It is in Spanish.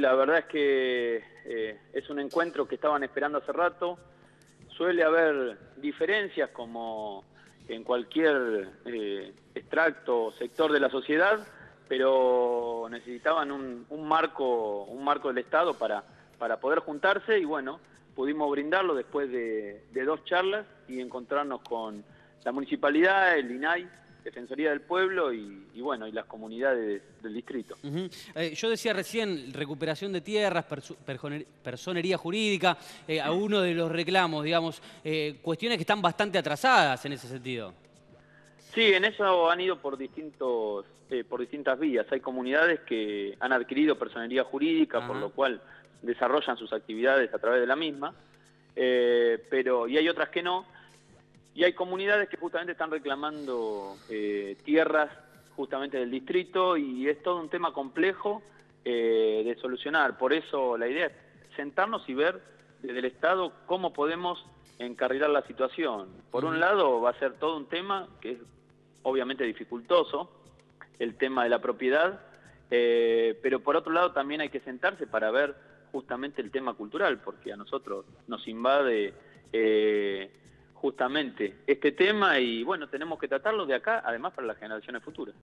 La verdad es que eh, es un encuentro que estaban esperando hace rato. Suele haber diferencias como en cualquier eh, extracto o sector de la sociedad, pero necesitaban un, marco, un marco del Estado para, para poder juntarse y bueno, pudimos brindarlo después de, de dos charlas y encontrarnos con la municipalidad, el INAI, Defensoría del Pueblo y, bueno, y las comunidades del distrito. Eh, yo decía recién recuperación de tierras, personería jurídica, eh, a uno de los reclamos, digamos, eh, cuestiones que están bastante atrasadas en ese sentido. Sí, en eso han ido por distintos por distintas vías. Hay comunidades que han adquirido personería jurídica, por lo cual desarrollan sus actividades a través de la misma, pero y hay otras que no y hay comunidades que justamente están reclamando eh, tierras justamente del distrito y es todo un tema complejo eh, de solucionar. Por eso la idea es sentarnos y ver desde el Estado cómo podemos encarrilar la situación. Por un lado va a ser todo un tema que es obviamente dificultoso, el tema de la propiedad, eh, pero por otro lado también hay que sentarse para ver justamente el tema cultural, porque a nosotros nos invade justamente este tema y bueno, tenemos que tratarlo de acá, además para las generaciones futuras.